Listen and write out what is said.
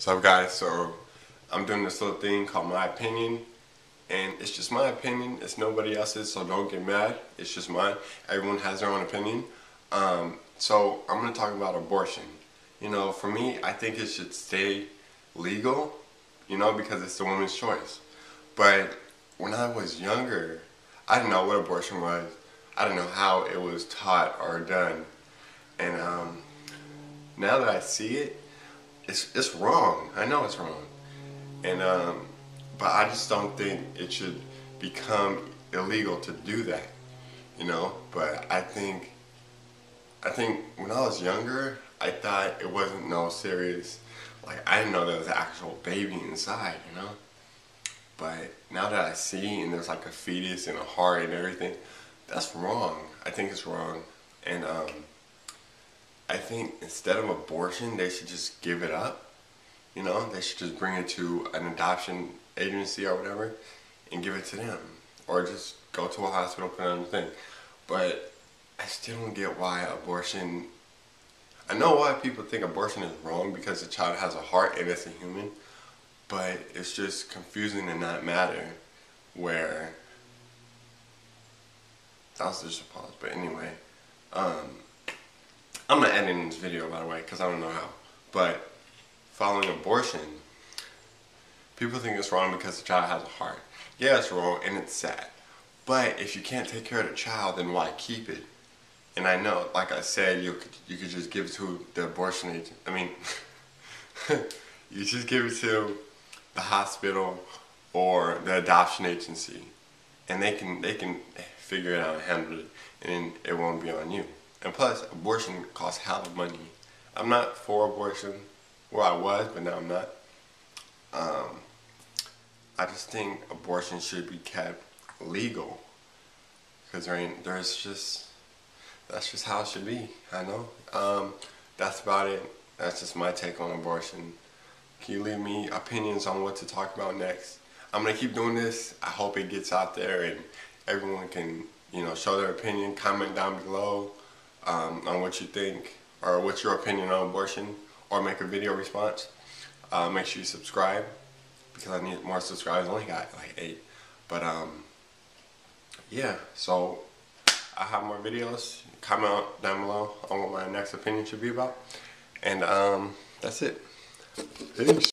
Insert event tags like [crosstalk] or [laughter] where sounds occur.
What's up guys? So I'm doing this little thing called My Opinion and it's just my opinion. It's nobody else's so don't get mad. It's just mine. Everyone has their own opinion. Um, so I'm going to talk about abortion. You know, for me, I think it should stay legal, you know, because it's the woman's choice. But when I was younger, I didn't know what abortion was. I didn't know how it was taught or done. And um, now that I see it, it's it's wrong. I know it's wrong, and um, but I just don't think it should become illegal to do that, you know. But I think I think when I was younger, I thought it wasn't no serious. Like I didn't know there was an actual baby inside, you know. But now that I see and there's like a fetus and a heart and everything, that's wrong. I think it's wrong, and um, think instead of abortion, they should just give it up. You know, they should just bring it to an adoption agency or whatever and give it to them. Or just go to a hospital, on the thing. But I still don't get why abortion. I know why people think abortion is wrong because the child has a heart and it's a human. But it's just confusing in that matter where. That was just a pause. But anyway. Um, I'm not editing this video by the way because I don't know how. But following abortion, people think it's wrong because the child has a heart. Yeah, it's wrong and it's sad. But if you can't take care of the child, then why keep it? And I know, like I said, you could you could just give it to the abortion agent. I mean, [laughs] you just give it to the hospital or the adoption agency, and they can they can figure it out and handle it, and it won't be on you. And plus, abortion costs hell of money. I'm not for abortion. Well, I was, but now I'm not. Um, I just think abortion should be kept legal. Because there ain't, there's just, that's just how it should be. I know. Um, that's about it. That's just my take on abortion. Can you leave me opinions on what to talk about next? I'm going to keep doing this. I hope it gets out there and everyone can, you know, show their opinion. Comment down below um, on what you think or what's your opinion on abortion or make a video response. Uh, make sure you subscribe because I need more subscribers. I only got like eight. But um, yeah, so I have more videos. Comment down below on what my next opinion should be about. And um, that's it. Peace.